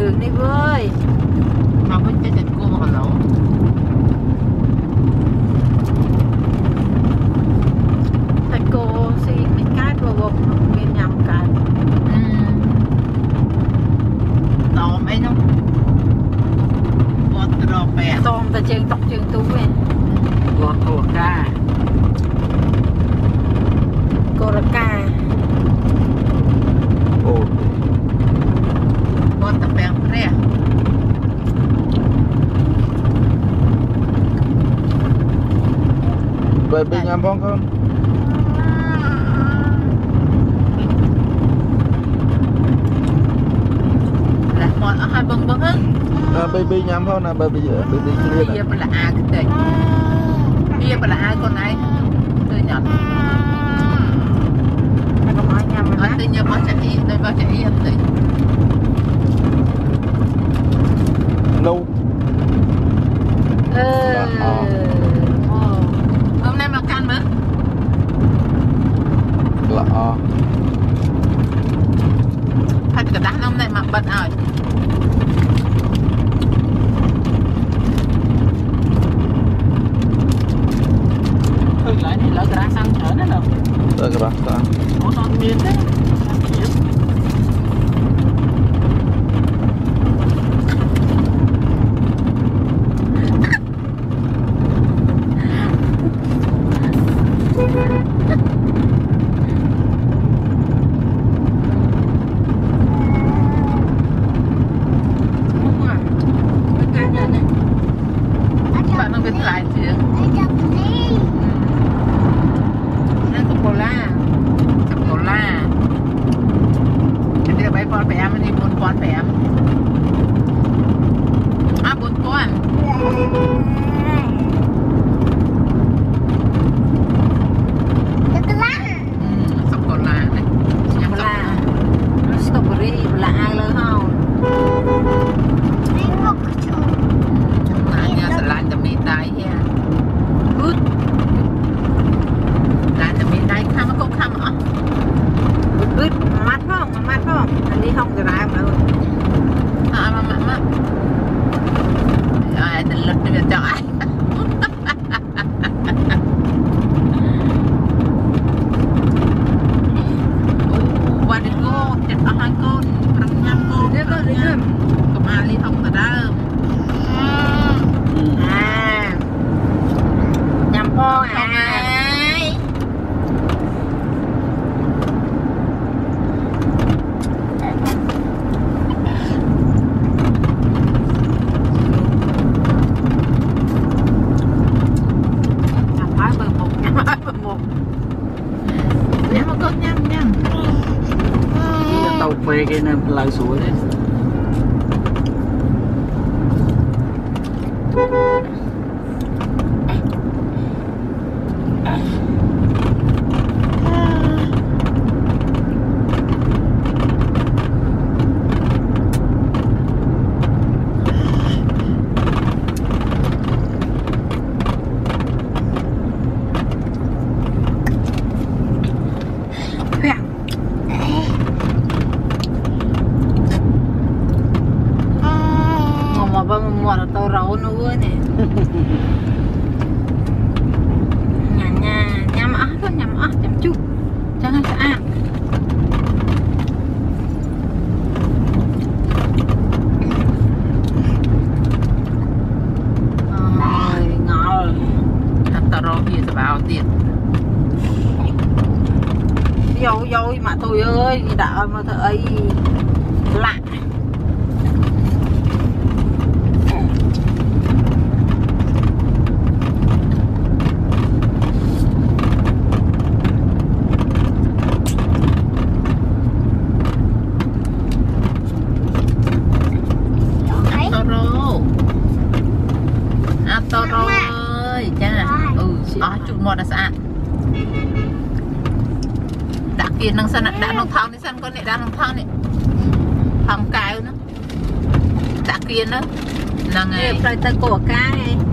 ถึงนี่เว้ยมาเพื่อจะจัดกู้มาก่อนแล้วតែគោស៊ីមិនកើតប្រវត្តិមានញ៉ាំកើតតอมអីនោះវត្តត្របែតอมតែជើងតុកជើងទូវិញវត្តធូកា Lebih nyambung kan? Lah mau habang banget. Nah, baby nyambung nah baby ya, baby clear. Iya pula aku teh. Iya pula aku naik. Tuh nyam. Aku mau nyam. Artinya baca i, dari baca i teh. Hello. Eh. ខ្ញុំតែមកបិទឲ្យទៅឡើយនេះលើករាស់សាំងច្រើនណាស់លើករាស់សាំងអូនអត់មានទេ บึดมาท่องมาท่องอันนี้ห้องจะร้ายมาเลยมามามามาไอ้ตันรถจะจ่ายวันนี้ก็เจ็ดอาหารก็รังยังก็เดี๋ยวก็เรื่อยก็มาลีท่องแต่เดิม out breaking and like so with it. Nhà nhà nhà mà ác thôi nhà mà ác chút. Cho nó sao Ôi, ngon. Rồi sẽ bảo tiền dâu mà tôi ơi đã mà thấy lạ. ស់ជក់មាត់ឲ្យស្អាតដាក់គៀននឹងសិនដាក់ក្នុងថងនេះសិនកូននេះដាក់ក្នុងថងនេះថងកៅនោះដាក់គៀននោះហ្នឹងហើយផ្លូវទៅកោអាកាឯង